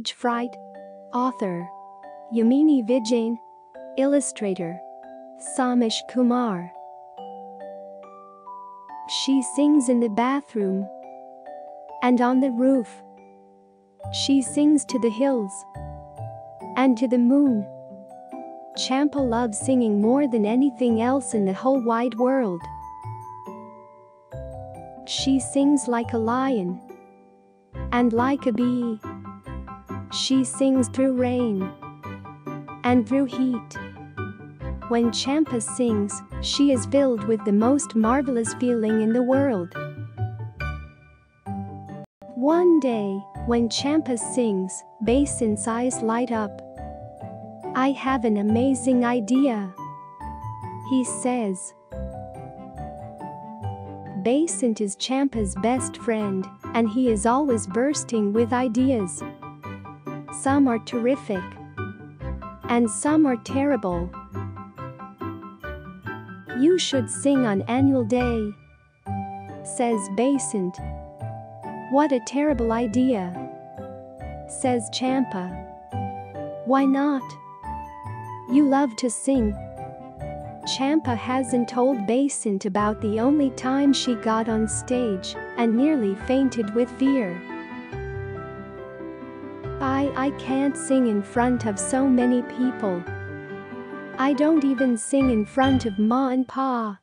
Stage fright. Author. Yamini Vijayan. Illustrator. Somesh Kumar. She sings in the bathroom. And on the roof. She sings to the hills. And to the moon. Champa loves singing more than anything else in the whole wide world. She sings like a lion. And like a bee. She sings through rain. And through heat. When Champa sings, she is filled with the most marvelous feeling in the world. One day, when Champa sings, Basant's eyes light up. I have an amazing idea. He says. Basant is Champa's best friend, and he is always bursting with ideas. Some are terrific. And some are terrible. You should sing on annual day. Says Basant. What a terrible idea. Says Champa. Why not? You love to sing. Champa hasn't told Basant about the only time she got on stage and nearly fainted with fear. I, I can't sing in front of so many people. I don't even sing in front of Ma and Pa.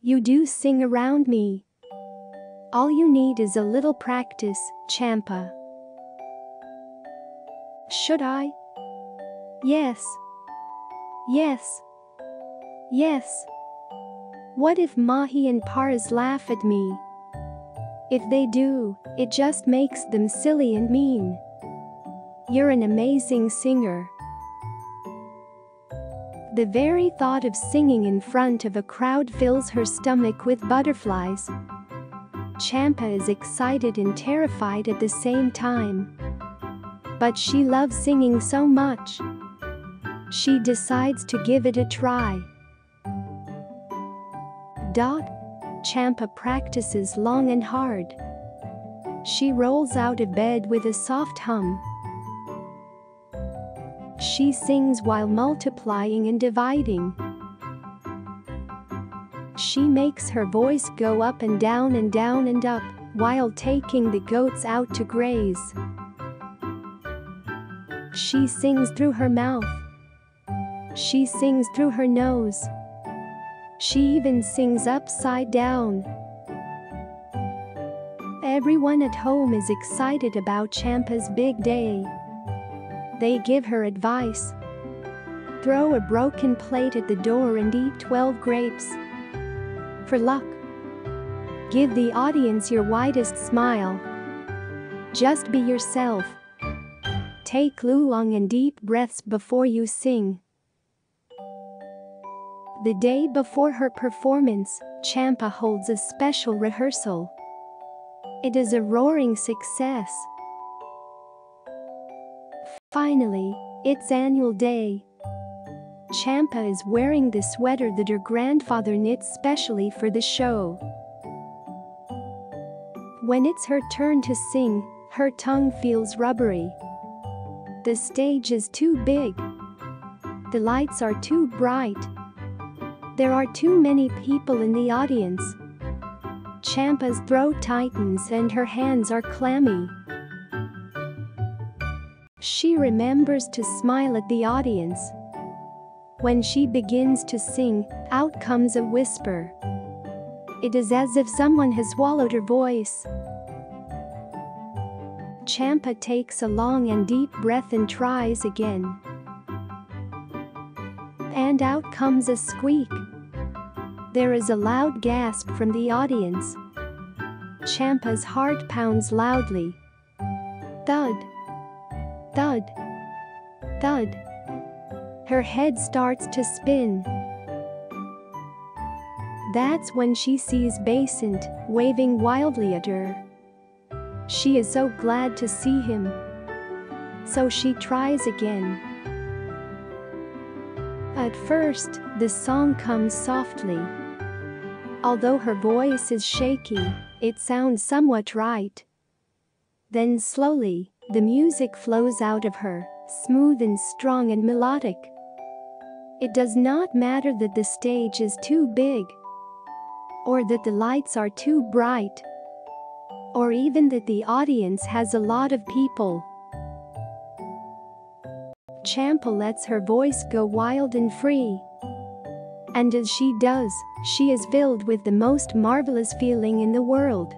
You do sing around me. All you need is a little practice, Champa. Should I? Yes. Yes. Yes. What if Mahi and Paras laugh at me? If they do, it just makes them silly and mean. You're an amazing singer. The very thought of singing in front of a crowd fills her stomach with butterflies. Champa is excited and terrified at the same time. But she loves singing so much. She decides to give it a try. Dot. Champa practices long and hard. She rolls out of bed with a soft hum. She sings while multiplying and dividing. She makes her voice go up and down and down and up while taking the goats out to graze. She sings through her mouth. She sings through her nose. She even sings upside down. Everyone at home is excited about Champa's big day. They give her advice. Throw a broken plate at the door and eat 12 grapes. For luck. Give the audience your widest smile. Just be yourself. Take long and deep breaths before you sing. The day before her performance, Champa holds a special rehearsal. It is a roaring success. Finally, it's annual day. Champa is wearing the sweater that her grandfather knit specially for the show. When it's her turn to sing, her tongue feels rubbery. The stage is too big. The lights are too bright. There are too many people in the audience. Champa's throat tightens and her hands are clammy. She remembers to smile at the audience. When she begins to sing, out comes a whisper. It is as if someone has swallowed her voice. Champa takes a long and deep breath and tries again. And out comes a squeak. There is a loud gasp from the audience. Champa's heart pounds loudly. Thud. Thud. Thud. Her head starts to spin. That's when she sees Basant waving wildly at her. She is so glad to see him. So she tries again. At first, the song comes softly. Although her voice is shaky, it sounds somewhat right. Then slowly, The music flows out of her, smooth and strong and melodic. It does not matter that the stage is too big, or that the lights are too bright, or even that the audience has a lot of people. Champa lets her voice go wild and free. And as she does, she is filled with the most marvelous feeling in the world.